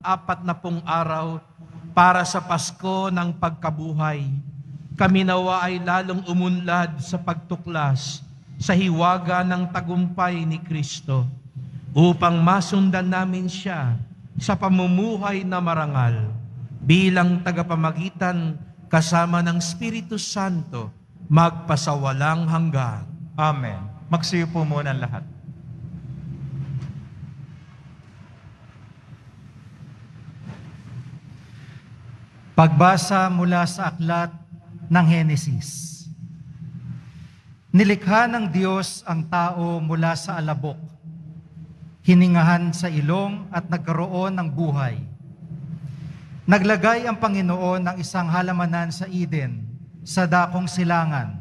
apat na pong araw para sa Pasko ng pagkabuhay. Kami nawa ay lalong umunlad sa pagtuklas sa hiwaga ng tagumpay ni Kristo upang masundan namin siya sa pamumuhay na marangal bilang tagapamagitan kasama ng Espiritu Santo magpasawalang hanggan. Amen. Magsiyo po muna lahat. Pagbasa mula sa aklat ng Henesis. Nilikha ng Diyos ang tao mula sa alabok, hiningahan sa ilong at nagkaroon ng buhay. Naglagay ang Panginoon ng isang halamanan sa Eden, sa dakong silangan,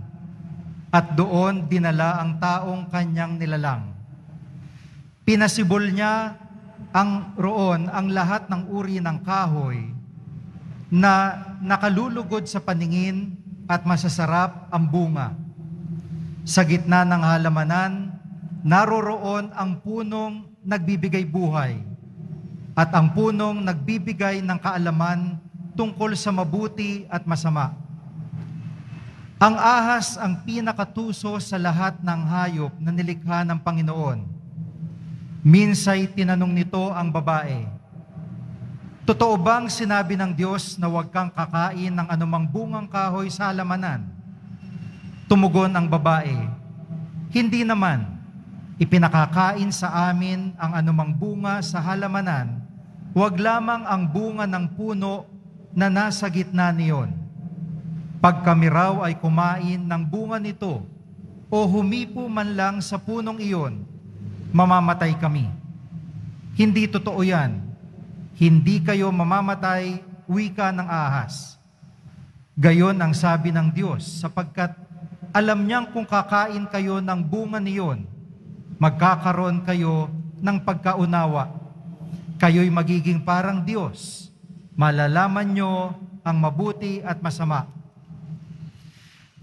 at doon dinala ang taong kanyang nilalang. Pinasibol niya ang roon ang lahat ng uri ng kahoy na nakalulugod sa paningin at masasarap ang bunga. Sa gitna ng halamanan, naroroon ang punong nagbibigay buhay at ang punong nagbibigay ng kaalaman tungkol sa mabuti at masama. Ang ahas ang pinakatuso sa lahat ng hayop na nilikha ng Panginoon. Minsay tinanong nito ang babae, Totoo bang sinabi ng Diyos na huwag kang kakain ng anumang bungang kahoy sa halamanan? Tumugon ang babae, Hindi naman, ipinakakain sa amin ang anumang bunga sa halamanan, huwag lamang ang bunga ng puno na nasa gitna niyon. Pag kami raw ay kumain ng bunga nito, o humipo man lang sa punong iyon, mamamatay kami. Hindi totoo yan hindi kayo mamamatay, wika ng ahas. Gayon ang sabi ng Diyos, sapagkat alam niyang kung kakain kayo ng bunga niyon, magkakaroon kayo ng pagkaunawa. Kayo'y magiging parang Diyos. Malalaman niyo ang mabuti at masama.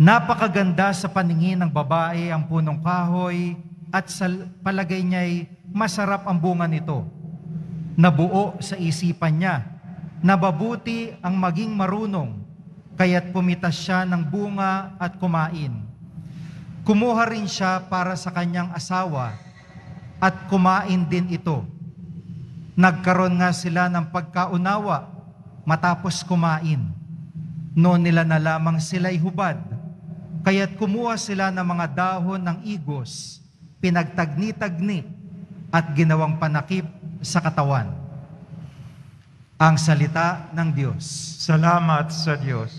Napakaganda sa paningin ng babae ang punong kahoy at sa palagay niya'y masarap ang bunga nito nabuo sa isipan niya, nababuti ang maging marunong, kaya't pumitas siya ng bunga at kumain. Kumuha rin siya para sa kanyang asawa at kumain din ito. Nagkaroon nga sila ng pagkaunawa matapos kumain. Noon nila na lamang sila'y hubad, kaya't kumuha sila ng mga dahon ng igos, pinagtagni-tagni at ginawang panakip sa katawan. Ang salita ng Diyos. Salamat sa Diyos.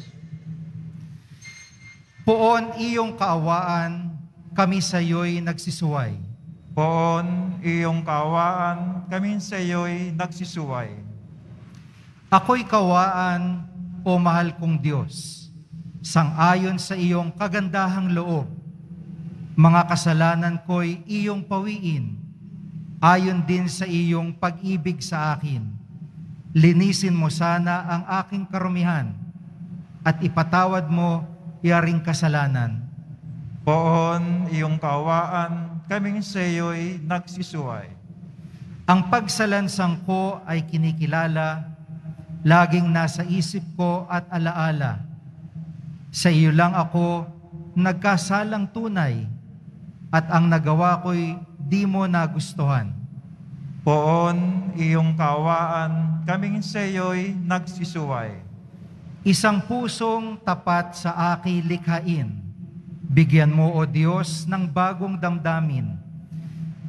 Poon iyong kaawaan, kami sa iyo'y nagsisuway. Poon iyong kaawaan, kami sa iyo'y nagsisuway. Ako'y kawaan, o mahal kong Diyos, sangayon sa iyong kagandahang loob. Mga kasalanan ko'y iyong pawiin, ayon din sa iyong pag-ibig sa akin. Linisin mo sana ang aking karumihan at ipatawad mo yaring kasalanan. Poon iyong kawaan, kaming sa iyo'y nagsisuway. Ang pagsalansang ko ay kinikilala, laging nasa isip ko at alaala. Sa iyo lang ako nagkasalang tunay at ang nagawa ko'y di mo nagustuhan. Poon iyong kawaan, kaming sa iyo'y nagsisuway. Isang pusong tapat sa aki likhain. Bigyan mo, O Diyos, ng bagong damdamin.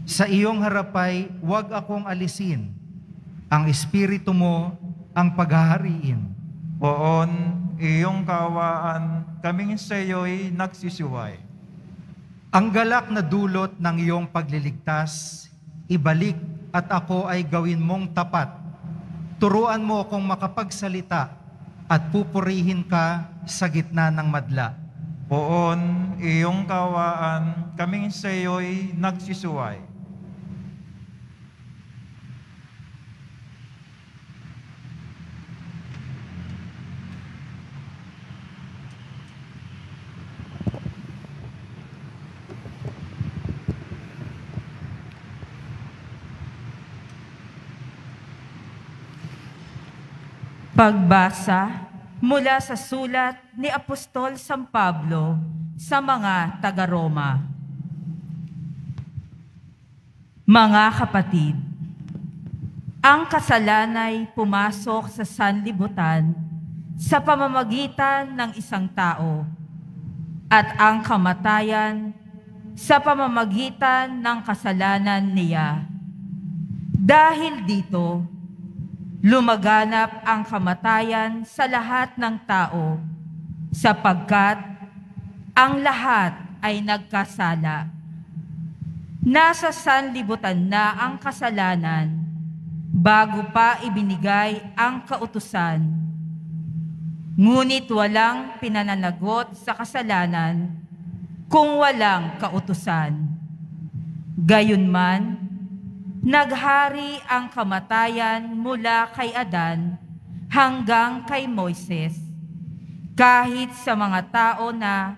Sa iyong harapay, huwag akong alisin. Ang Espiritu mo ang paghahariin. Poon iyong kawaan, kaming sa iyo'y nagsisuway. Ang galak na dulot ng iyong pagliligtas, ibalik at ako ay gawin mong tapat. Turuan mo akong makapagsalita at pupurihin ka sa gitna ng madla. Poon iyong kawaan, kaming sa iyo'y nagsisuway. Pagbasa mula sa sulat ni Apostol San Pablo sa mga taga-Roma. Mga kapatid, ang kasalanay pumasok sa sanlibutan sa pamamagitan ng isang tao at ang kamatayan sa pamamagitan ng kasalanan niya. Dahil dito, lumaganap ang kamatayan sa lahat ng tao sapagkat ang lahat ay nagkasala. Nasa sanlibutan na ang kasalanan bago pa ibinigay ang kautusan. Ngunit walang pinananagot sa kasalanan kung walang kautusan. Gayunman, Naghari ang kamatayan mula kay Adan hanggang kay Moises, kahit sa mga tao na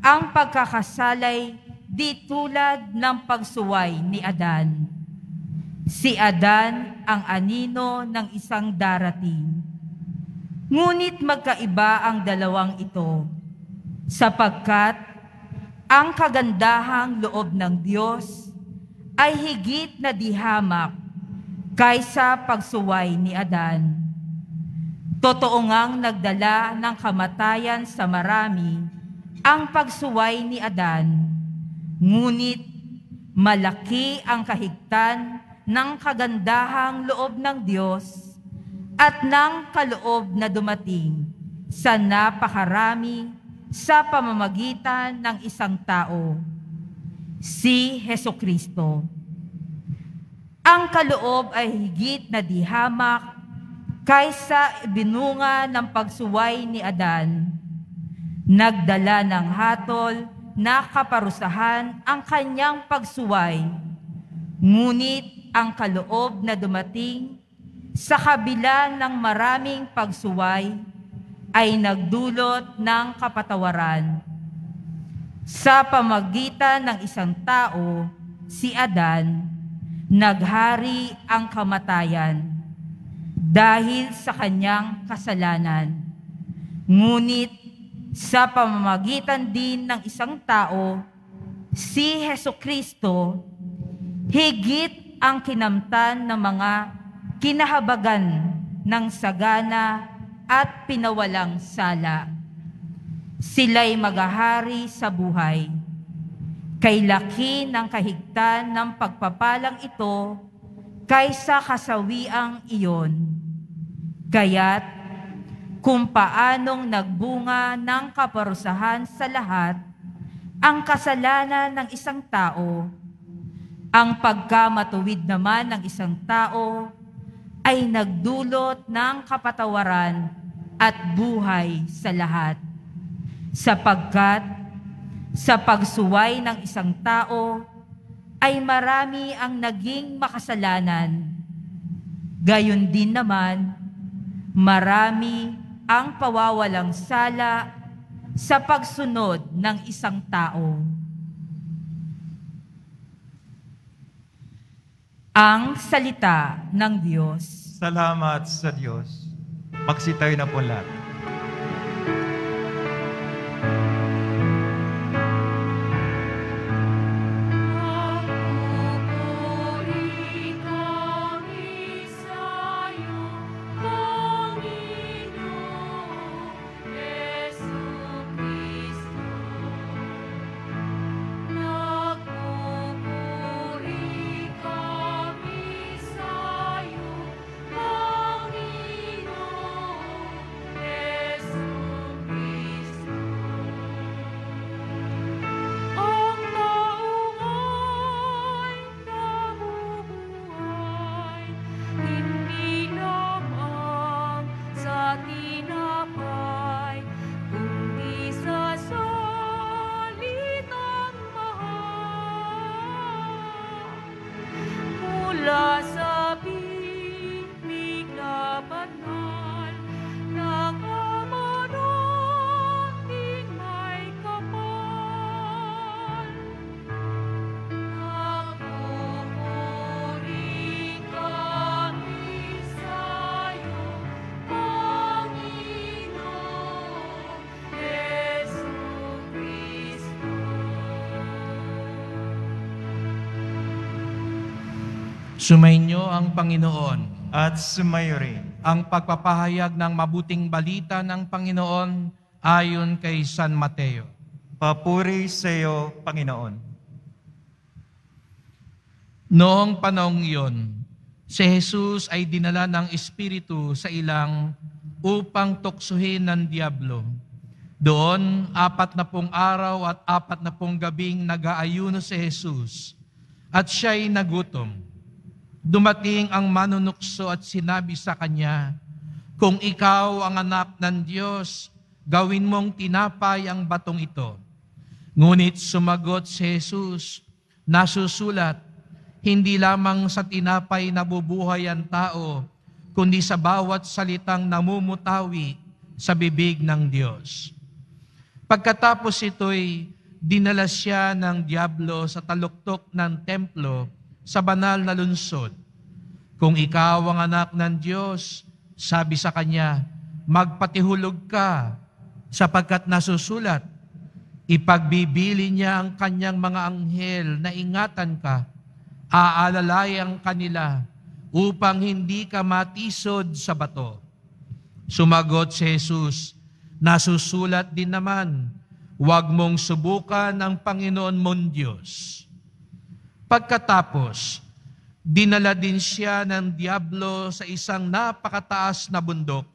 ang pagkakasalay di tulad ng pagsuway ni Adan. Si Adan ang anino ng isang darating. Ngunit magkaiba ang dalawang ito, sapagkat ang kagandahang loob ng Diyos ay higit na dihamak kaysa pagsuway ni Adan. Totoo ngang nagdala ng kamatayan sa marami ang pagsuway ni Adan, ngunit malaki ang kahigtan ng kagandahang loob ng Diyos at ng kaloob na dumating sa napakarami sa pamamagitan ng isang tao si Kristo. Ang kaloob ay higit na dihamak kaysa binunga ng pagsuway ni Adan. Nagdala ng hatol na kaparusahan ang kanyang pagsuway. Ngunit ang kaloob na dumating sa kabila ng maraming pagsuway ay nagdulot ng kapatawaran sa pamagitan ng isang tao, si Adan, naghari ang kamatayan dahil sa kanyang kasalanan. Ngunit sa pamamagitan din ng isang tao, si Heso Kristo, higit ang kinamtan ng mga kinahabagan ng sagana at pinawalang sala sila'y magahari sa buhay. Kay laki ng kahigtan ng pagpapalang ito kaysa kasawiang iyon. Kaya't kung paanong nagbunga ng kaparusahan sa lahat ang kasalanan ng isang tao, ang pagkamatuwid naman ng isang tao ay nagdulot ng kapatawaran at buhay sa lahat sapagkat sa pagsuway ng isang tao ay marami ang naging makasalanan. Gayon din naman, marami ang pawawalang sala sa pagsunod ng isang tao. Ang salita ng Diyos. Salamat sa Diyos. Magsitayo na po lahat. Sumainyo ang Panginoon. at sumayo rin. Ang pagpapahayag ng mabuting balita ng Panginoon ayon kay San Mateo. Papuri sa iyo, Panginoon. Noong panahong iyon, si Jesus ay dinala ng Espiritu sa ilang upang tuksuhin ng Diablo. Doon, apat na pong araw at apat na pong gabing nag-aayuno si Jesus at siya'y nagutom. Dumating ang manunukso at sinabi sa kanya, Kung ikaw ang anak ng Diyos, gawin mong tinapay ang batong ito. Ngunit sumagot si Jesus, nasusulat, hindi lamang sa tinapay nabubuhay ang tao, kundi sa bawat salitang namumutawi sa bibig ng Diyos. Pagkatapos ito'y dinala siya ng Diablo sa taluktok ng templo sa banal na lungsod. Kung ikaw ang anak ng Diyos, sabi sa kanya, magpatihulog ka sapagkat nasusulat, ipagbibili niya ang kanyang mga anghel na ingatan ka, aalalayan kanila upang hindi ka matisod sa bato. Sumagot si Jesus, nasusulat din naman, huwag mong subukan ang Panginoon mong Diyos. Pagkatapos, dinala din siya ng Diablo sa isang napakataas na bundok.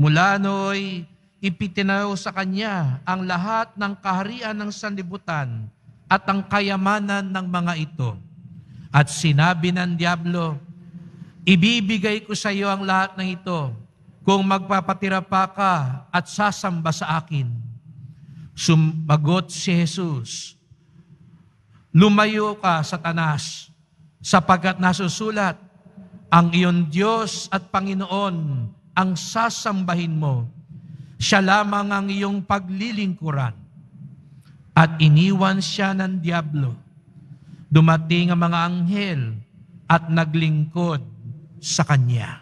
Mula nooy, ipitinaw sa kanya ang lahat ng kaharian ng sanlibutan at ang kayamanan ng mga ito. At sinabi ng Diablo, Ibibigay ko sa iyo ang lahat ng ito kung magpapatira pa ka at sasamba sa akin. Sumagot si Jesus, Lumayo ka, Satanas, sapagkat nasusulat, ang iyong Diyos at Panginoon ang sasambahin mo. Siya lamang ang iyong paglilingkuran. At iniwan siya ng Diablo. Dumating ang mga anghel at naglingkod sa Kanya.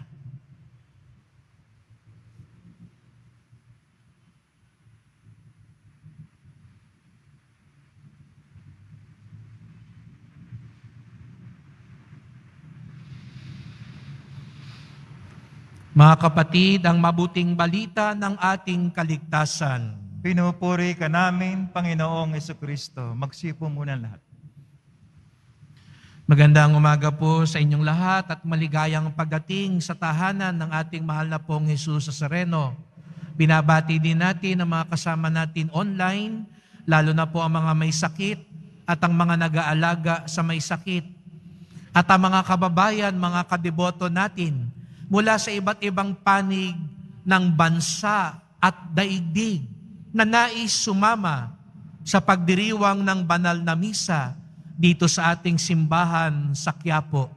Mga kapatid, ang mabuting balita ng ating kaligtasan. Pinupuri ka namin, Panginoong Kristo. Magsipo muna lahat. Magandang umaga po sa inyong lahat at maligayang pagdating sa tahanan ng ating mahal na pong Jesus sa Sereno. Binabati din natin ang mga kasama natin online, lalo na po ang mga may sakit at ang mga nag-aalaga sa may sakit. At ang mga kababayan, mga kadeboto natin, mula sa iba't ibang panig ng bansa at daigdig na nais sumama sa pagdiriwang ng banal na misa dito sa ating simbahan sa Quiapo.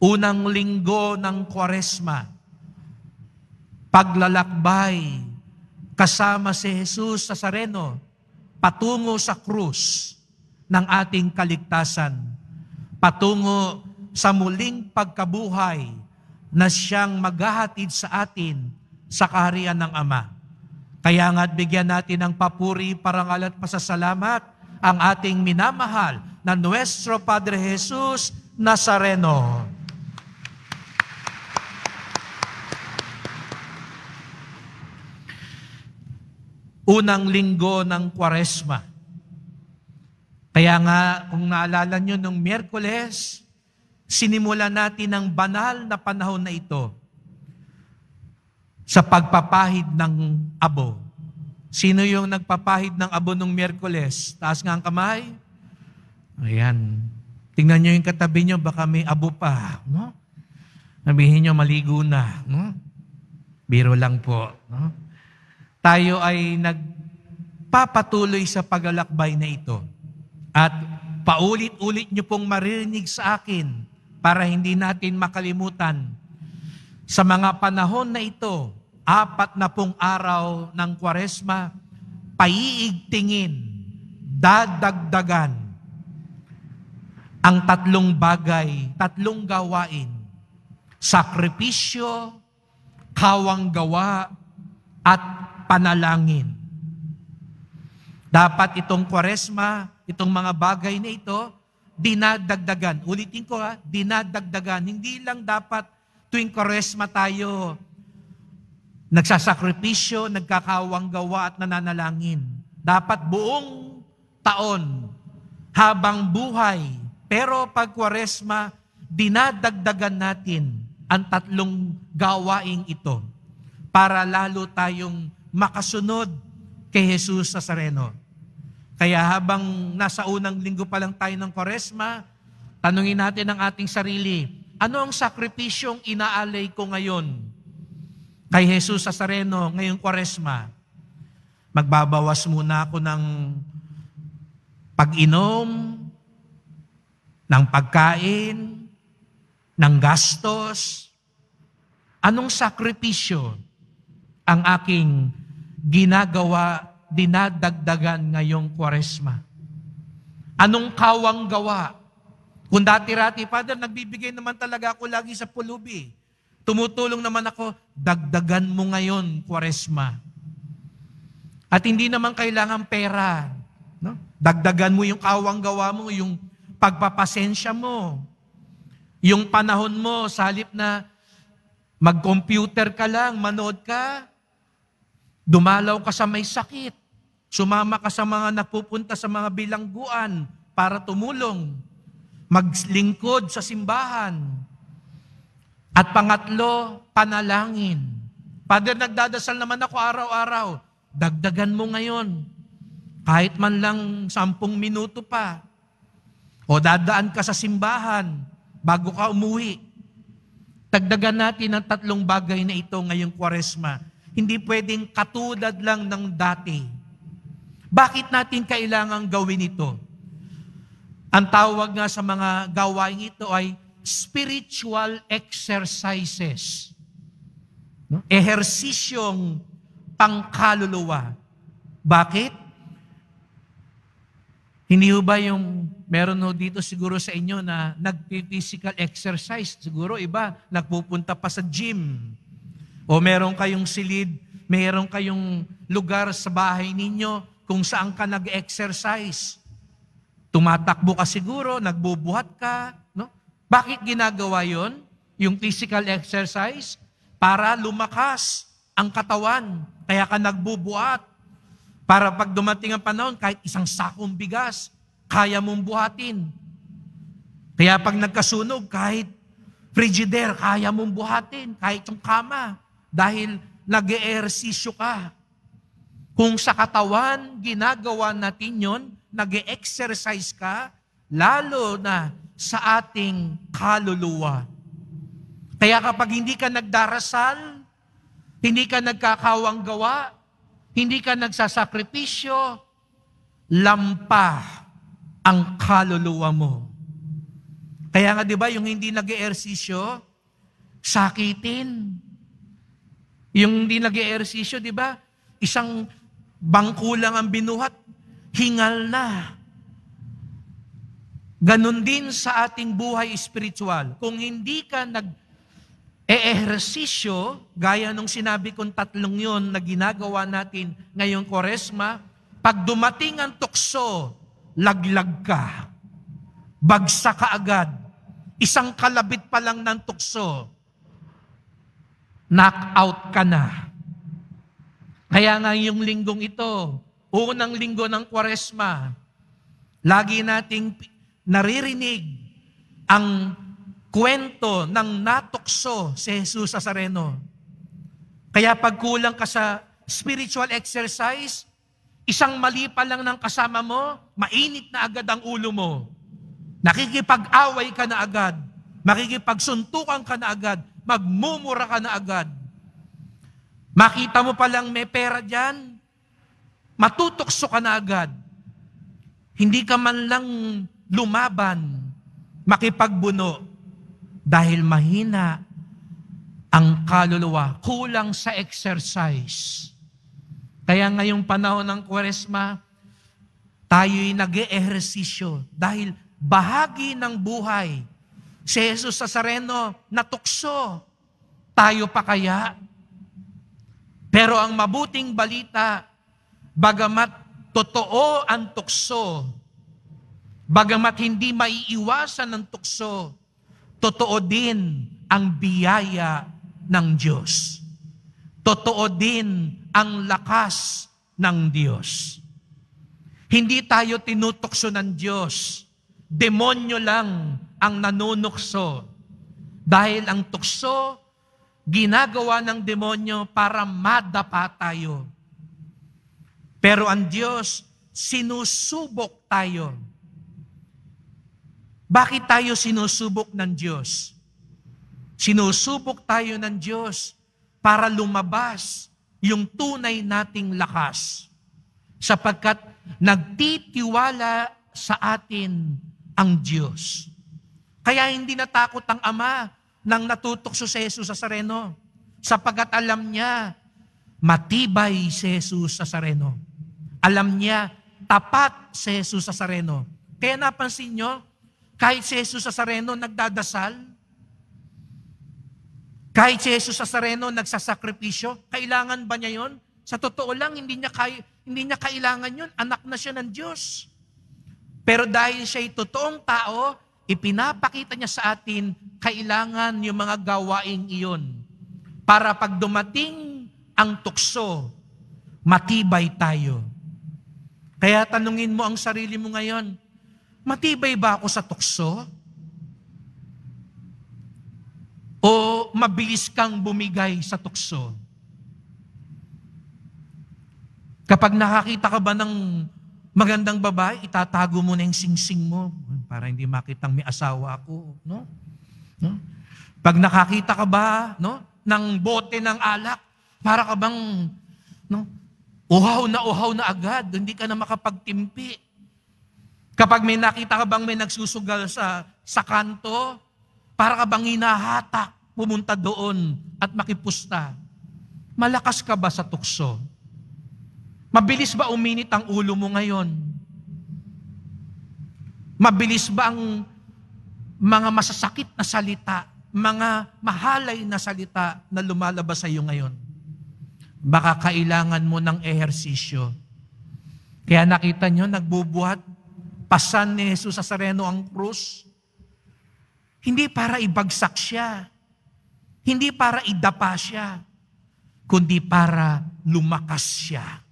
Unang linggo ng Kwaresma, paglalakbay kasama si Jesus sa Sareno patungo sa krus ng ating kaligtasan, patungo sa muling pagkabuhay na siyang maghahatid sa atin sa kaharian ng Ama. Kaya nga't bigyan natin ng papuri, parangal at pasasalamat ang ating minamahal na Nuestro Padre Jesus Nazareno. Unang linggo ng Kwaresma. Kaya nga, kung naalala nyo, nung Miyerkules, sinimula natin ang banal na panahon na ito sa pagpapahid ng abo. Sino yung nagpapahid ng abo nung Miyerkules? Taas nga ang kamay. Ayan. Tingnan nyo yung katabi nyo, baka may abo pa. No? Sabihin nyo, maligo na. No? Biro lang po. No? Tayo ay nagpapatuloy sa paglalakbay na ito. At paulit-ulit nyo pong maririnig sa akin para hindi natin makalimutan. Sa mga panahon na ito, apat na pong araw ng kwaresma, paiigtingin, dadagdagan ang tatlong bagay, tatlong gawain, sakripisyo, kawang gawa, at panalangin. Dapat itong kwaresma, itong mga bagay na ito, dinadagdagan. Ulitin ko ha, dinadagdagan. Hindi lang dapat tuwing koresma tayo nagsasakripisyo, nagkakawang gawa at nananalangin. Dapat buong taon, habang buhay. Pero pag kwaresma, dinadagdagan natin ang tatlong gawaing ito para lalo tayong makasunod kay Jesus Nazareno. Kaya habang nasa unang linggo pa lang tayo ng Koresma, tanungin natin ang ating sarili, ano ang sakripisyong inaalay ko ngayon kay Jesus Nazareno ngayong Koresma? Magbabawas muna ako ng pag-inom, ng pagkain, ng gastos. Anong sakripisyo ang aking ginagawa, dinadagdagan ngayong kwaresma? Anong kawang gawa? Kung dati-rati, Father, nagbibigay naman talaga ako lagi sa pulubi. Tumutulong naman ako, dagdagan mo ngayon, kwaresma. At hindi naman kailangan pera. No? Dagdagan mo yung kawang gawa mo, yung pagpapasensya mo. Yung panahon mo, sa na mag-computer ka lang, manood ka, dumalaw ka sa may sakit, sumama ka sa mga napupunta sa mga bilangguan para tumulong, maglingkod sa simbahan. At pangatlo, panalangin. Father, nagdadasal naman ako araw-araw. Dagdagan mo ngayon. Kahit man lang sampung minuto pa. O dadaan ka sa simbahan bago ka umuwi. Dagdagan natin ang tatlong bagay na ito ngayong kwaresma. Hindi pwedeng katulad lang ng dati. Bakit natin kailangang gawin ito? Ang tawag nga sa mga gawain ito ay spiritual exercises. Ehersisyong pangkaluluwa. Bakit? Hindi ba yung meron ho dito siguro sa inyo na nag-physical exercise? Siguro iba, nagpupunta pa sa gym. O meron kayong silid, meron kayong lugar sa bahay ninyo kung saan ka nag-exercise. Tumatakbo ka siguro, nagbubuhat ka. No? Bakit ginagawa yon? Yung physical exercise? Para lumakas ang katawan. Kaya ka nagbubuhat. Para pag dumating ang panahon, kahit isang sakong bigas, kaya mong buhatin. Kaya pag nagkasunog, kahit frigider, kaya mong buhatin. Kahit yung kama. Dahil nag eehersisyo ka. Kung sa katawan, ginagawa natin yon, nag exercise ka, lalo na sa ating kaluluwa. Kaya kapag hindi ka nagdarasal, hindi ka nagkakawang gawa, hindi ka nagsasakripisyo, lampa ang kaluluwa mo. Kaya nga 'di ba yung hindi nag-eehersisyo, sakitin. Yung hindi nag-eehersisyo, 'di ba? Isang bangko lang ang binuhat, hingal na. Ganon din sa ating buhay espiritual. Kung hindi ka nag ehersisyo, gaya nung sinabi kong tatlong yon na ginagawa natin ngayong koresma, pag dumating ang tukso, laglag ka. Bagsak ka agad. Isang kalabit pa lang ng tukso, knock out ka na. Kaya nga yung linggong ito, unang linggo ng kwaresma, lagi nating naririnig ang kwento ng natukso si Jesus Nazareno. Kaya pag kulang ka sa spiritual exercise, isang mali pa lang ng kasama mo, mainit na agad ang ulo mo. Nakikipag-away ka na agad. Makikipagsuntukan ka na agad. Magmumura ka na agad. Makita mo pa lang may pera dyan, matutokso ka na agad. Hindi ka man lang lumaban, makipagbuno, dahil mahina ang kaluluwa, kulang sa exercise. Kaya ngayong panahon ng Kwaresma, tayo'y nag ehersisyo dahil bahagi ng buhay. Si Jesus Nazareno natukso. Tayo pa kaya? Pero ang mabuting balita, bagamat totoo ang tukso, Bagamat hindi maiiwasan ng tukso, totoo din ang biyaya ng Diyos. Totoo din ang lakas ng Diyos. Hindi tayo tinutokso ng Diyos. Demonyo lang ang nanunukso. Dahil ang tukso, ginagawa ng demonyo para madapa tayo. Pero ang Diyos, sinusubok tayo. Bakit tayo sinusubok ng Diyos? Sinusubok tayo ng Diyos para lumabas yung tunay nating lakas. Sapagkat nagtitiwala sa atin ang Diyos. Kaya hindi natakot ang Ama nang natutokso si Jesus sa Sareno. Sapagkat alam niya, matibay si Jesus sa Sareno. Alam niya, tapat si Jesus sa Sareno. Kaya napansin nyo, kahit si Jesus sa Sareno nagdadasal, kahit si Jesus sa Sareno nagsasakripisyo, kailangan ba niya yon? Sa totoo lang, hindi niya, kay, hindi niya kailangan yon. Anak na siya ng Diyos. Pero dahil siya'y totoong tao, ipinapakita niya sa atin, kailangan yung mga gawaing iyon. Para pag dumating ang tukso, matibay tayo. Kaya tanungin mo ang sarili mo ngayon, matibay ba ako sa tukso? O mabilis kang bumigay sa tukso? Kapag nakakita ka ba ng magandang babae, itatago mo na yung singsing mo para hindi makitang may asawa ako, no? no? Pag nakakita ka ba, no, ng bote ng alak, para ka bang no, uhaw na uhaw na agad, hindi ka na makapagtimpi. Kapag may nakita ka bang may nagsusugal sa sa kanto, para ka bang hinahatak pumunta doon at makipusta. Malakas ka ba sa tukso? Mabilis ba uminit ang ulo mo ngayon? Mabilis ba ang mga masasakit na salita, mga mahalay na salita na lumalabas sa iyo ngayon? Baka kailangan mo ng ehersisyo. Kaya nakita nyo, nagbubuhat, pasan ni Jesus sa sareno ang krus. Hindi para ibagsak siya. Hindi para idapa siya. Kundi para lumakas siya.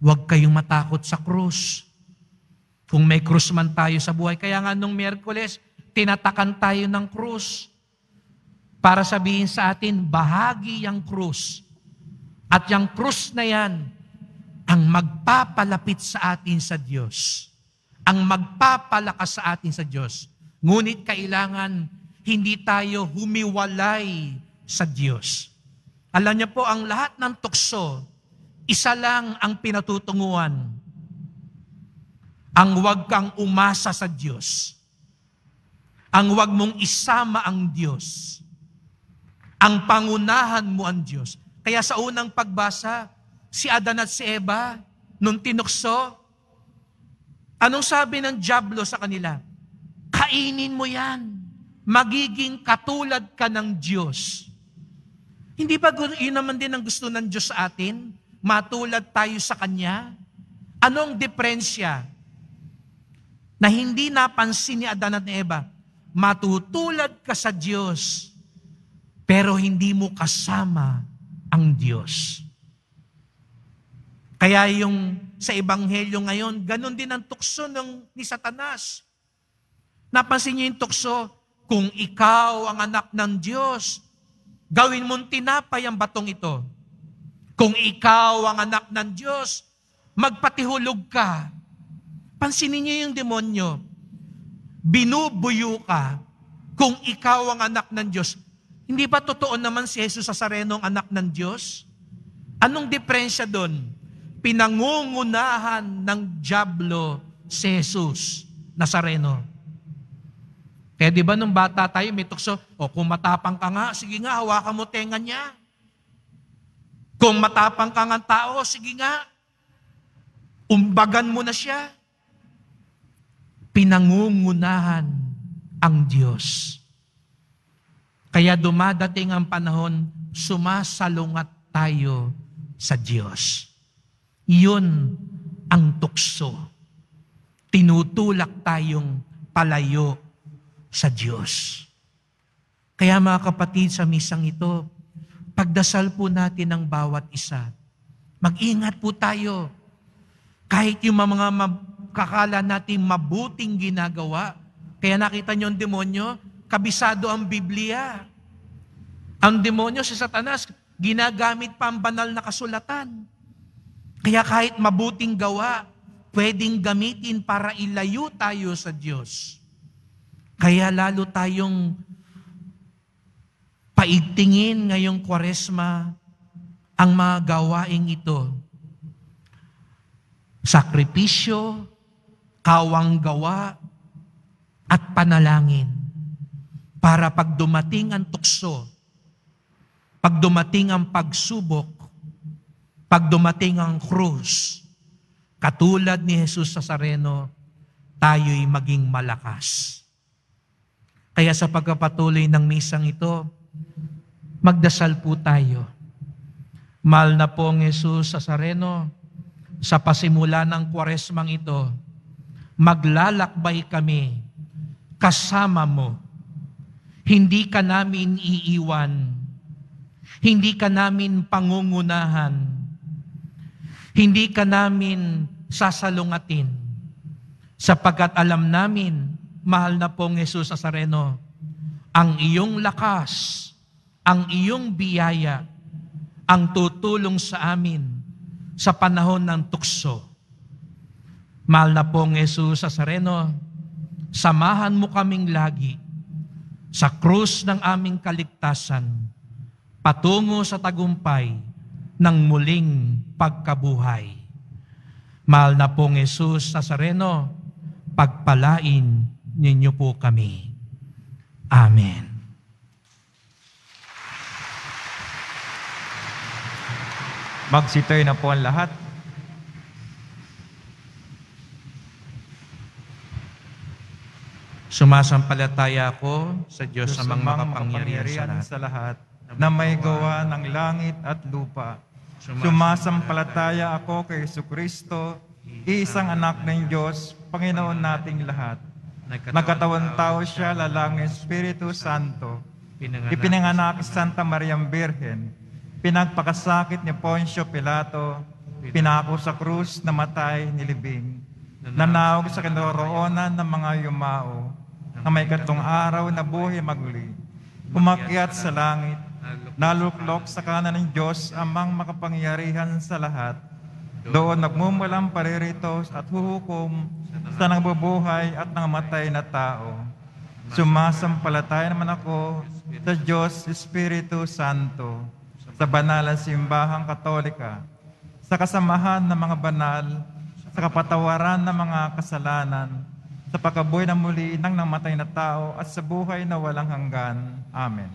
Huwag kayong matakot sa krus. Kung may krus man tayo sa buhay. Kaya nga nung Miyerkules, tinatakan tayo ng krus. Para sabihin sa atin, bahagi yung krus. At yung krus na yan, ang magpapalapit sa atin sa Diyos. Ang magpapalakas sa atin sa Diyos. Ngunit kailangan hindi tayo humiwalay sa Diyos. Alam niyo po, ang lahat ng tukso, isa lang ang pinatutunguhan. Ang huwag kang umasa sa Diyos. Ang huwag mong isama ang Diyos. Ang pangunahan mo ang Diyos. Kaya sa unang pagbasa, si Adan at si Eva, nung tinukso, anong sabi ng Diablo sa kanila? Kainin mo yan. Magiging katulad ka ng Diyos. Hindi ba yun naman din ang gusto ng Diyos sa atin? Matulad tayo sa Kanya? Anong diferensya? Na hindi napansin ni Adan at ni Eva, matutulad ka sa Diyos, pero hindi mo kasama ang Diyos. Kaya yung sa Ebanghelyo ngayon, ganun din ang tukso ng, ni Satanas. Napansin niyo yung tukso, kung ikaw ang anak ng Diyos, gawin mong tinapay ang batong ito. Kung ikaw ang anak ng Diyos, magpatihulog ka. Pansinin niyo yung demonyo. Binubuyo ka kung ikaw ang anak ng Diyos. Hindi ba totoo naman si Jesus sa sarenong anak ng Diyos? Anong diferensya doon? Pinangungunahan ng Diablo si Jesus Nazareno. Kaya di ba nung bata tayo, may tukso, o kung matapang ka nga, sige nga, hawakan mo tenga niya. Kung matapang ka ng tao, sige nga, umbagan mo na siya. Pinangungunahan ang Diyos. Kaya dumadating ang panahon, sumasalungat tayo sa Diyos. Iyon ang tukso. tinutulak tayong palayo sa Diyos. Kaya mga kapatid sa misang ito, pagdasal po natin ang bawat isa. Mag-ingat po tayo. Kahit yung mga kakala natin mabuting ginagawa, kaya nakita niyo ang demonyo, kabisado ang Biblia. Ang demonyo si Satanas, ginagamit pa ang banal na kasulatan. Kaya kahit mabuting gawa, pwedeng gamitin para ilayo tayo sa Diyos. Kaya lalo tayong paigtingin ngayong kwaresma ang mga gawaing ito. Sakripisyo, kawang gawa, at panalangin. Para pag dumating ang tukso, pag dumating ang pagsubok, pag dumating ang krus, katulad ni Jesus sa Sareno, tayo'y maging malakas. Kaya sa pagkapatuloy ng misang ito, magdasal po tayo. Mahal na po ang Jesus sa Sareno, sa pasimula ng kwaresmang ito, maglalakbay kami kasama mo. Hindi ka namin iiwan. Hindi ka namin pangungunahan. Hindi ka namin sasalungatin. Sapagkat alam namin, mahal na pong Jesus Nazareno, ang iyong lakas, ang iyong biyaya, ang tutulong sa amin sa panahon ng tukso. Mahal na pong Jesus Nazareno, samahan mo kaming lagi sa krus ng aming kaligtasan, patungo sa tagumpay ng muling pagkabuhay. Mahal na pong Jesus Nazareno, pagpalain ninyo po kami. Amen. Magsitoy na po ang lahat. Sumasampalataya ako sa Diyos Diyos sa mga amang makapangyarihan sa lahat. na may gawa ng langit at lupa. Sumasampalataya ako kay Yesu Kristo, isang anak ng Diyos, Panginoon nating lahat. Nagkatawan tao siya, lalang Espiritu Santo. Ipinanganak Santa Mariam Birhen. Pinagpakasakit ni Poncio Pilato. Pinako sa krus, namatay, nilibing. Nanawag sa kinaroonan ng mga yumao. Na may katong araw na buhay maguli. Umakyat sa langit. Naluklok sa kanan ng Diyos amang makapangyarihan sa lahat. Doon nagmumulang paririto at huhukom sa nangbubuhay at nangamatay na tao. Sumasampalataya naman ako sa Diyos Espiritu Santo, sa banal na simbahang katolika, sa kasamahan ng mga banal, sa kapatawaran ng mga kasalanan, sa pagkabuhay na muli ng namatay na tao at sa buhay na walang hanggan. Amen.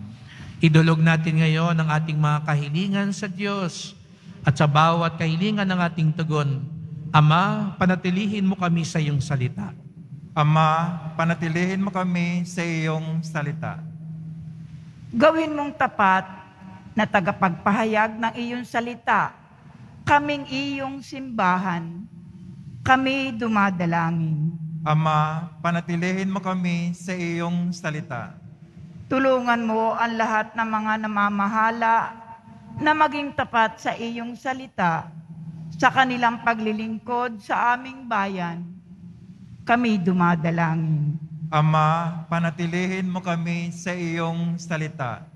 Idulog natin ngayon ang ating mga kahilingan sa Diyos at sa bawat kahilingan ng ating tugon. Ama, panatilihin mo kami sa iyong salita. Ama, panatilihin mo kami sa iyong salita. Gawin mong tapat na tagapagpahayag ng iyong salita. Kaming iyong simbahan. Kami dumadalangin. Ama, panatilihin mo kami sa iyong salita. Tulungan mo ang lahat ng mga namamahala na maging tapat sa iyong salita sa kanilang paglilingkod sa aming bayan. Kami dumadalangin. Ama, panatilihin mo kami sa iyong salita.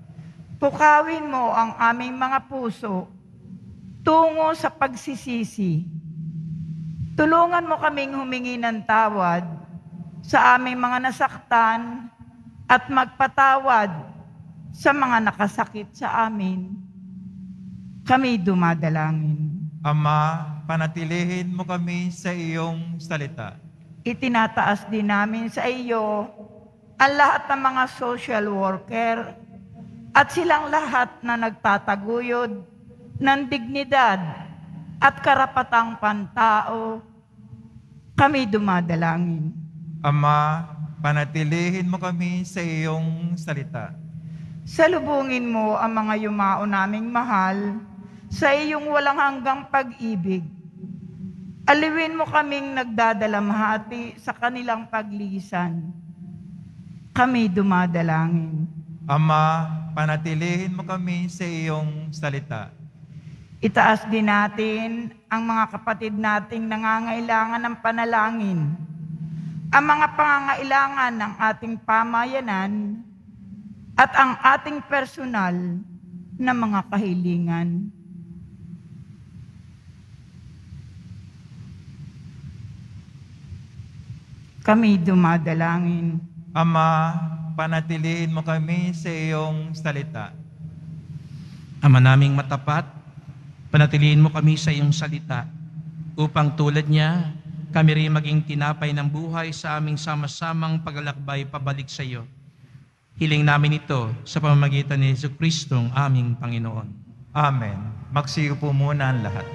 Pukawin mo ang aming mga puso tungo sa pagsisisi. Tulungan mo kaming humingi ng tawad sa aming mga nasaktan at magpatawad sa mga nakasakit sa amin. Kami dumadalangin. Ama, panatilihin mo kami sa iyong salita. Itinataas din namin sa iyo ang lahat ng mga social worker at silang lahat na nagtataguyod ng dignidad at karapatang pantao. Kami dumadalangin. Ama, panatilihin mo kami sa iyong salita. Salubungin mo ang mga yumao naming mahal sa iyong walang hanggang pag-ibig. Aliwin mo kaming nagdadalamhati sa kanilang paglisan. Kami dumadalangin. Ama, panatilihin mo kami sa iyong salita. Itaas din natin ang mga kapatid nating nangangailangan ng panalangin. Ang mga pangangailangan ng ating pamayanan at ang ating personal na mga kahilingan. Kami dumadalangin. Ama, panatilihin mo kami sa iyong salita. Ama naming matapat, panatiliin mo kami sa iyong salita upang tulad niya, kami rin maging tinapay ng buhay sa aming sama-samang paglalakbay pabalik sa iyo. Hiling namin ito sa pamamagitan ni Yesu Kristong aming Panginoon. Amen. Magsiupo muna ang lahat.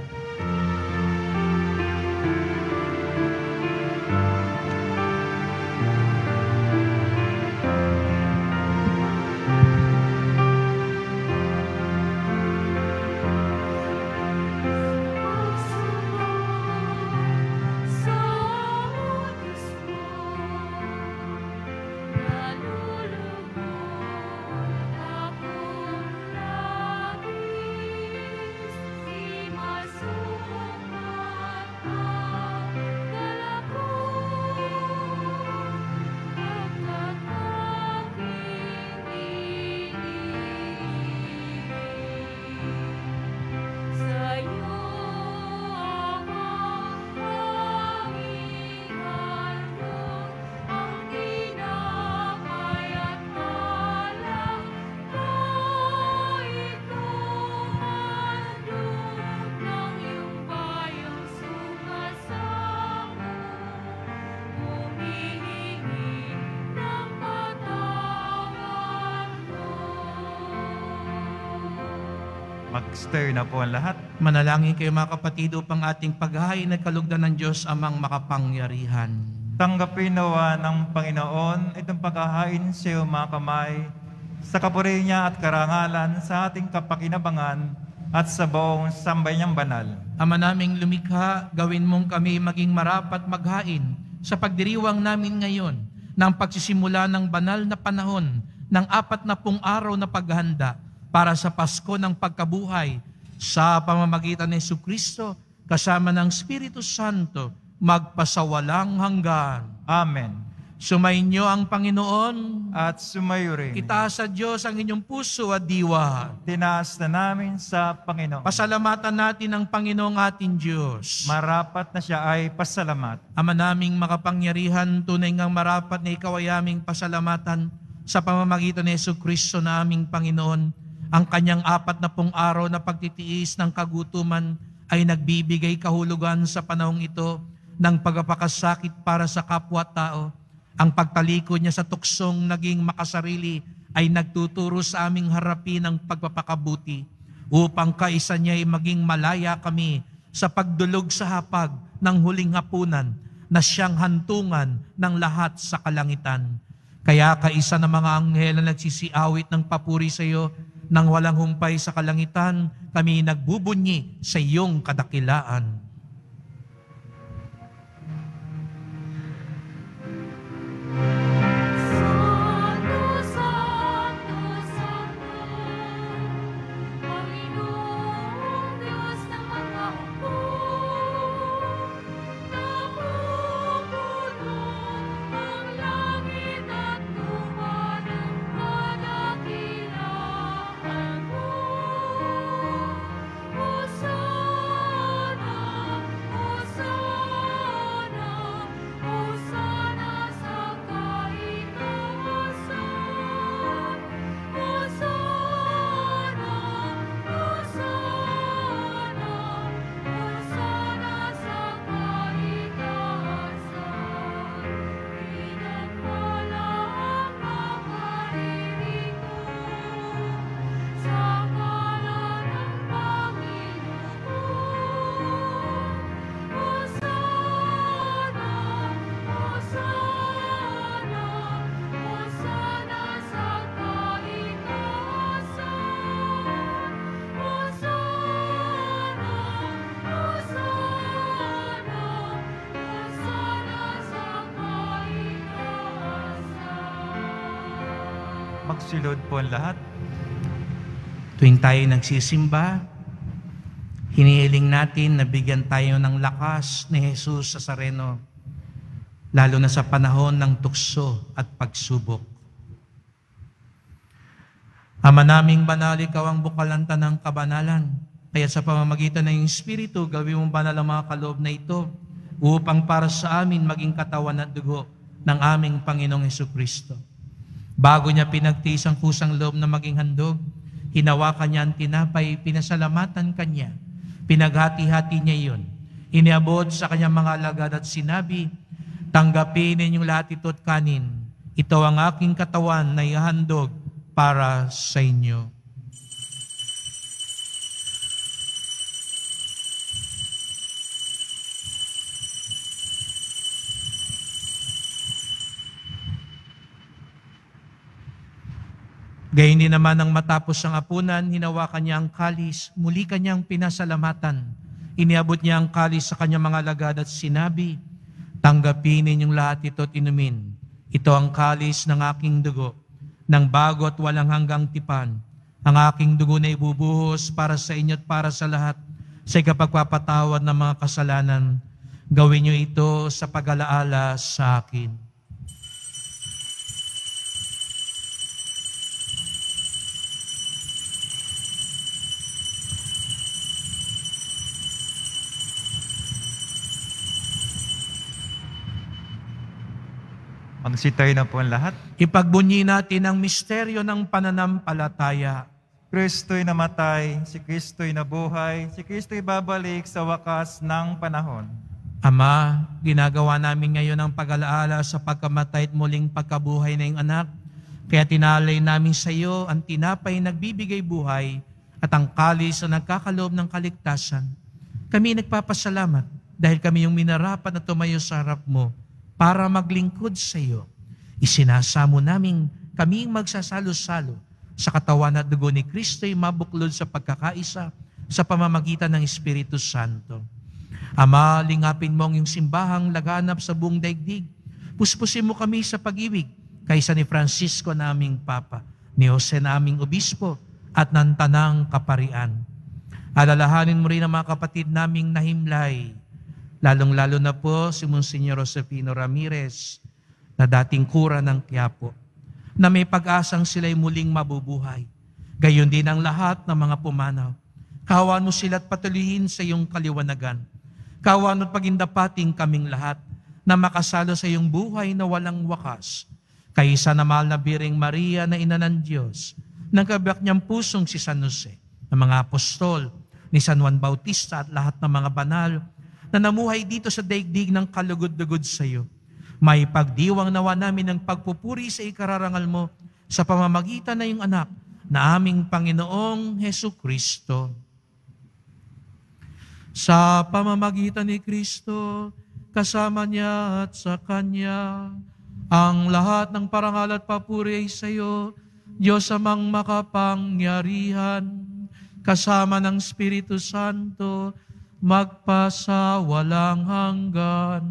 Mag-stir na po ang lahat. Manalangin kayo mga kapatid upang ating paghahain at kalugdan ng Diyos amang makapangyarihan. Tanggapin nawa ng Panginoon itong paghahain sa iyong mga kamay sa kapuri niya at karangalan sa ating kapakinabangan at sa buong sambay niyang banal. Ama naming lumikha, gawin mong kami maging marapat maghain sa pagdiriwang namin ngayon ng pagsisimula ng banal na panahon ng apat na pung araw na paghahanda para sa Pasko ng pagkabuhay sa pamamagitan ni Yesu Kristo kasama ng Espiritu Santo magpasawalang hanggan. Amen. Sumainyo ang Panginoon. At sumayo rin. Itaas sa Diyos ang inyong puso at diwa. Tinaas na namin sa Panginoon. Pasalamatan natin ang Panginoong ating Diyos. Marapat na siya ay pasalamat. Ama naming makapangyarihan, tunay ngang marapat na ikaw ay aming pasalamatan sa pamamagitan ni Yesu Kristo na aming Panginoon. Ang kanyang apat na pong araw na pagtitiis ng kagutuman ay nagbibigay kahulugan sa panahong ito ng pagpapakasakit para sa kapwa-tao. Ang pagtalikod niya sa tuksong naging makasarili ay nagtuturo sa aming harapin ang pagpapakabuti upang kaisa niya ay maging malaya kami sa pagdulog sa hapag ng huling hapunan na siyang hantungan ng lahat sa kalangitan. Kaya kaisa ng mga anghel na nagsisiawit ng papuri sa iyo nang walang humpay sa kalangitan, kami nagbubunyi sa iyong kadakilaan. Magsilod po ang lahat. Tuwing tayo nagsisimba, hinihiling natin na bigyan tayo ng lakas ni Jesus sa sareno, lalo na sa panahon ng tukso at pagsubok. Ama naming banal, ikaw ang bukalanta ng kabanalan. Kaya sa pamamagitan ng Espiritu, gawin mong banal ang mga kaloob na ito upang para sa amin maging katawan at dugo ng aming Panginoong Heso Kristo. Bago niya pinagtiis ang kusang loob na maging handog, hinawakan niya ang tinapay, pinasalamatan kanya, pinaghati-hati niya iyon. Iniabot sa kanyang mga alagad at sinabi, Tanggapin ninyong lahat ito at kanin. Ito ang aking katawan na ihandog para sa inyo. Gayun din naman nang matapos ang apunan, hinawakan niya ang kalis, muli kanyang pinasalamatan. Iniabot niya ang kalis sa kanyang mga lagad at sinabi, Tanggapin ninyong lahat ito at inumin. Ito ang kalis ng aking dugo, ng bago at walang hanggang tipan. Ang aking dugo na ibubuhos para sa inyo at para sa lahat sa ikapagpapatawad ng mga kasalanan. Gawin niyo ito sa pag-alaala sa akin. Magsitayo na po ang lahat. Ipagbunyi natin ang misteryo ng pananampalataya. Kristo'y namatay, si Kristo'y nabuhay, si Kristo'y babalik sa wakas ng panahon. Ama, ginagawa namin ngayon ang pag-alaala sa pagkamatay at muling pagkabuhay na iyong anak. Kaya tinalay namin sa iyo ang tinapay nagbibigay buhay at ang kalis na nagkakaloob ng kaligtasan. Kami nagpapasalamat dahil kami yung minarapat na tumayo sa harap mo para maglingkod sa iyo. Isinasamo namin kaming magsasalo-salo sa katawan at dugo ni Kristo'y mabuklod sa pagkakaisa sa pamamagitan ng Espiritu Santo. Ama, lingapin mo ang iyong simbahang laganap sa buong daigdig. Puspusin mo kami sa pag-ibig kaysa ni Francisco naming Papa, ni Jose naming Obispo, at ng Tanang Kaparian. Alalahanin mo rin ang mga kapatid naming nahimlay, lalong-lalo na po si Monsignor Josefino Ramirez, na dating kura ng Quiapo, na may pag-asang sila'y muling mabubuhay. Gayon din ang lahat ng mga pumanaw. Kawan mo sila at patuloyin sa iyong kaliwanagan. Kawan at pagindapating kaming lahat na makasalo sa iyong buhay na walang wakas. Kaysa na mahal na biring Maria na ina ng Diyos, ng kabiyak niyang pusong si San Jose, ng mga apostol, ni San Juan Bautista at lahat ng mga banal na namuhay dito sa daigdig ng kalugod-lugod sa iyo. May pagdiwang nawa namin ng pagpupuri sa ikararangal mo sa pamamagitan na iyong anak na aming Panginoong Heso Kristo. Sa pamamagitan ni Kristo, kasama niya at sa Kanya, ang lahat ng parangal at papuri ay sa iyo, Diyos amang makapangyarihan, kasama ng Espiritu Santo, magpasa walang hanggan.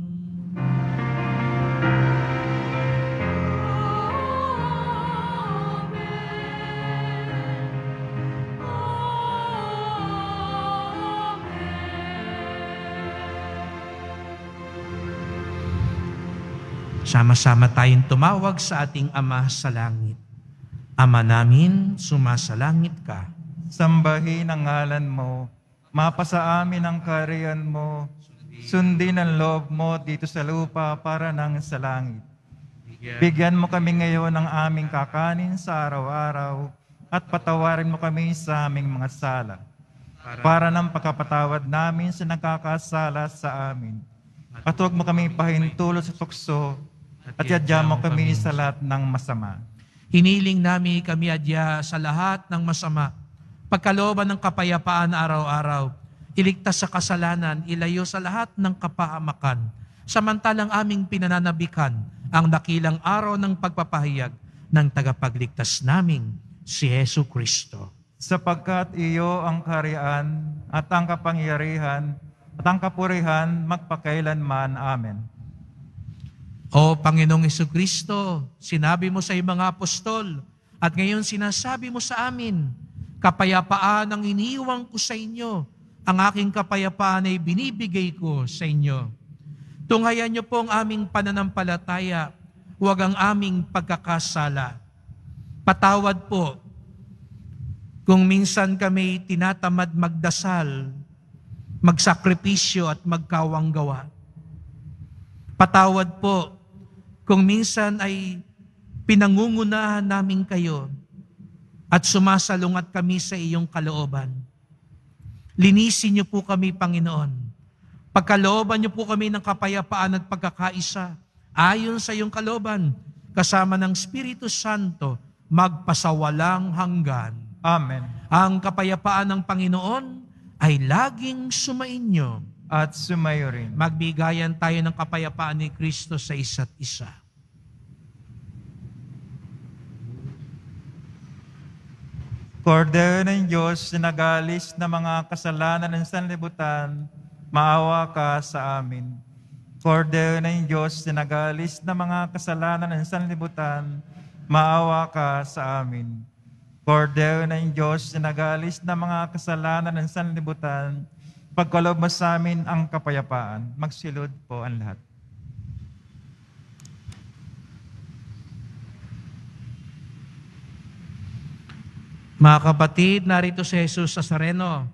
Sama-sama tayong tumawag sa ating Ama sa langit. Ama namin, sumasalangit ka. Sambahin ang ngalan mo, mapasa amin ang kariyan mo, sundin ang loob mo dito sa lupa para nang sa langit. Bigyan mo kami ngayon ng aming kakanin sa araw-araw at patawarin mo kami sa aming mga sala para ng pagkapatawad namin sa nagkakasala sa amin. At huwag mo kami pahintulot sa tukso at yadya mo kami sa lahat ng masama. Hiniling namin kami adya sa lahat ng masama, pagkalooban ng kapayapaan araw-araw, iligtas sa kasalanan, ilayo sa lahat ng kapahamakan, samantalang aming pinananabikan ang dakilang araw ng pagpapahayag ng tagapagligtas naming si Yesu Kristo. sapagkat iyo ang karian at ang kapangyarihan at ang kapurihan magpakailanman. Amen. O Panginoong Heso Kristo, sinabi mo sa mga apostol, At ngayon sinasabi mo sa amin, kapayapaan ang iniiwang ko sa inyo, ang aking kapayapaan ay binibigay ko sa inyo. Tunghayan niyo po ang aming pananampalataya, huwag ang aming pagkakasala. Patawad po kung minsan kami tinatamad magdasal, magsakripisyo at magkawang gawa. Patawad po kung minsan ay pinangungunahan namin kayo at sumasalungat kami sa iyong kalooban. Linisin niyo po kami, Panginoon. Pagkalooban niyo po kami ng kapayapaan at pagkakaisa ayon sa iyong kalooban, kasama ng Espiritu Santo, magpasawalang hanggan. Amen. Ang kapayapaan ng Panginoon ay laging sumainyo. At sumayo rin. Magbigayan tayo ng kapayapaan ni Kristo sa isa't isa. Kordero ng Diyos na nagalis na mga kasalanan ng sanlibutan, maawa ka sa amin. Kordero ng Diyos na nagalis na mga kasalanan ng sanlibutan, maawa ka sa amin. Kordero ng Diyos na nagalis na mga kasalanan ng sanlibutan, pagkalob mo sa amin ang kapayapaan. Magsilod po ang lahat. Mga kapatid, narito si Jesus sa Sareno,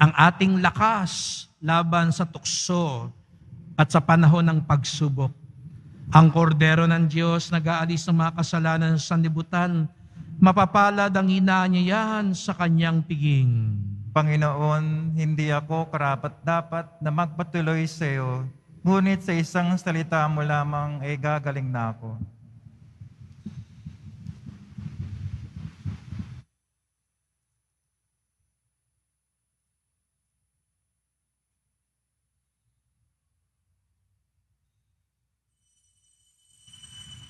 ang ating lakas laban sa tukso at sa panahon ng pagsubok. Ang kordero ng Diyos nag-aalis ng mga kasalanan sa sanlibutan, mapapalad ang inaanyayahan sa kanyang piging. Panginoon, hindi ako karapat-dapat na magpatuloy sa iyo, ngunit sa isang salita mo lamang ay gagaling na ako.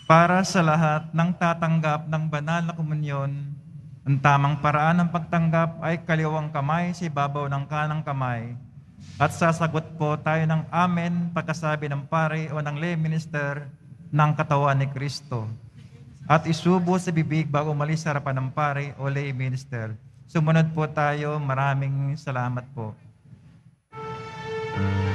Para sa lahat ng tatanggap ng banal na komunyon, ang tamang paraan ng pagtanggap ay kaliwang kamay sa ibabaw ng kanang kamay. At sasagot po tayo ng amen pagkasabi ng pare o ng lay minister ng katawan ni Kristo. At isubo sa bibig bago umalis sa harapan ng pare o lay minister. Sumunod po tayo. Maraming salamat po. Ang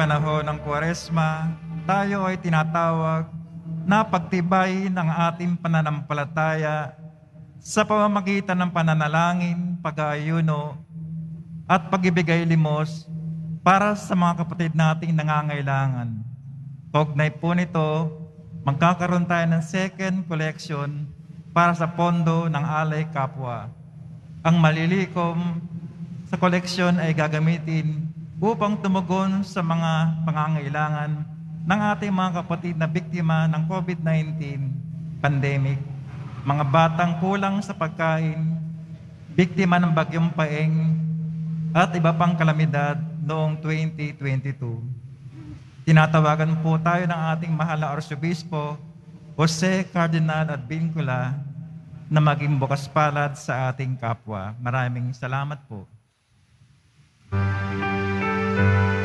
panahon ng Kwaresma, tayo ay tinatawag na pagtibay ng ating pananampalataya sa pamamagitan ng pananalangin, pag-aayuno, at pagibigay limos para sa mga kapatid nating nangangailangan. Kaugnay po nito, magkakaroon tayo ng second collection para sa pondo ng Alay Kapwa. Ang malilikom sa koleksyon ay gagamitin upang tumugon sa mga pangangailangan ng ating mga kapatid na biktima ng COVID-19 pandemic, mga batang kulang sa pagkain, biktima ng bagyong paeng, at iba pang kalamidad noong 2022. Tinatawagan po tayo ng ating mahal na Arsobispo, Jose Cardinal at Vincula, na maging bukas palad sa ating kapwa. Maraming salamat po. Walang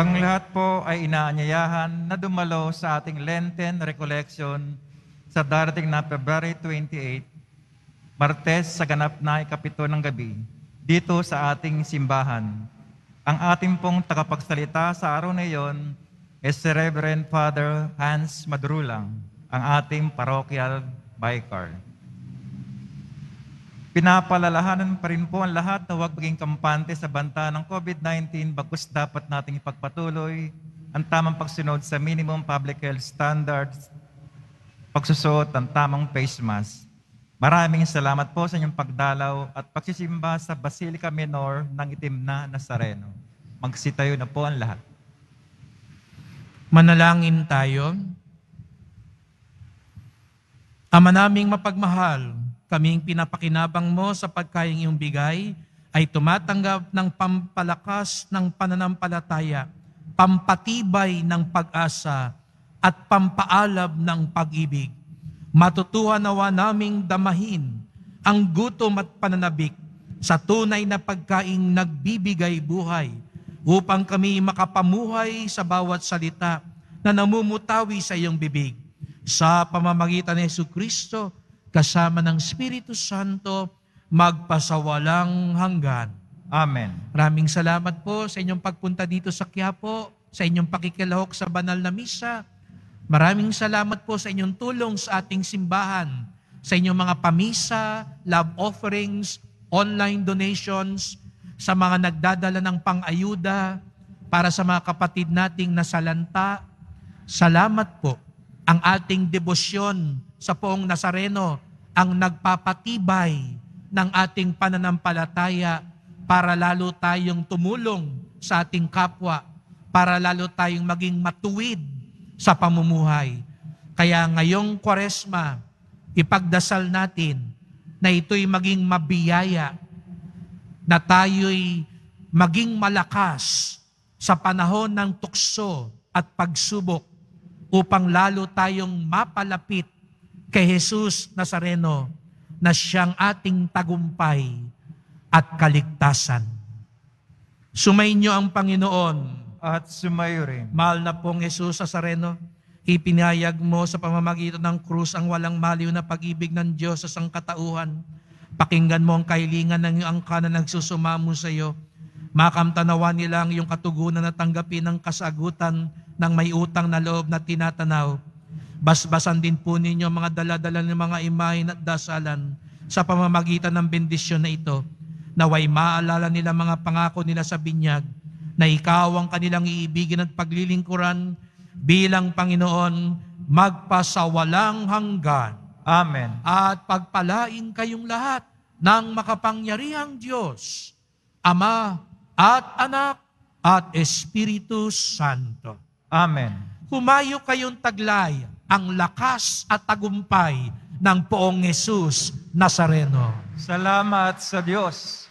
Ang lahat po ay inaanyayahan na dumalo sa ating Lenten Recollection sa darating na February 28, Martes sa ganap na ikapito ng gabi, dito sa ating simbahan. Ang ating pong takapagsalita sa araw na iyon is si Reverend Father Hans Madrulang, ang ating parochial vicar. Pinapalalahanan pa rin po ang lahat na huwag maging kampante sa banta ng COVID-19 bagkus dapat nating ipagpatuloy ang tamang pagsunod sa minimum public health standards, pagsusuot ng tamang face mask. Maraming salamat po sa inyong pagdalaw at pagsisimba sa Basilica Minor ng Itim na Nazareno. Magsitayo na po ang lahat. Manalangin tayo. Ama naming mapagmahal, kaming pinapakinabang mo sa pagkayang iyong bigay, ay tumatanggap ng pampalakas ng pananampalataya, pampatibay ng pag-asa, at pampaalab ng pag-ibig. Matutuhan nawa naming damahin ang gutom at pananabik sa tunay na pagkaing nagbibigay buhay upang kami makapamuhay sa bawat salita na namumutawi sa iyong bibig. Sa pamamagitan ni Yesu Kristo, kasama ng Espiritu Santo, magpasawalang hanggan. Amen. Maraming salamat po sa inyong pagpunta dito sa Quiapo, sa inyong pakikilahok sa banal na misa. Maraming salamat po sa inyong tulong sa ating simbahan, sa inyong mga pamisa, love offerings, online donations, sa mga nagdadala ng pang-ayuda para sa mga kapatid nating nasalanta. Salamat po. Ang ating debosyon sa poong Nazareno ang nagpapatibay ng ating pananampalataya para lalo tayong tumulong sa ating kapwa, para lalo tayong maging matuwid sa pamumuhay. Kaya ngayong kwaresma, ipagdasal natin na ito'y maging mabiyaya, na tayo'y maging malakas sa panahon ng tukso at pagsubok upang lalo tayong mapalapit kay Jesus Nazareno na siyang ating tagumpay at kaligtasan. Sumainyo ang Panginoon at sumayo rin. Mahal na pong Jesus Nazareno, ipinayag mo sa pamamagitan ng krus ang walang maliw na pag-ibig ng Diyos sa sangkatauhan. Pakinggan mo ang kahilingan ng iyong angka na nagsusumamo sa iyo. Makamtanawa nila ang iyong katugunan na tanggapin ang kasagutan ng may utang na loob na tinatanaw. Basbasan din po ninyo mga daladala ng mga imahin at dasalan sa pamamagitan ng bendisyon na ito. Naway maalala nila mga pangako nila sa binyag na ikaw ang kanilang iibigin at paglilingkuran bilang Panginoon magpasawalang hanggan Amen. at pagpalain kayong lahat ng makapangyarihang Diyos, Ama at Anak at Espiritu Santo. Amen. Humayo kayong taglay ang lakas at tagumpay ng poong Jesus Nazareno. Salamat sa Diyos.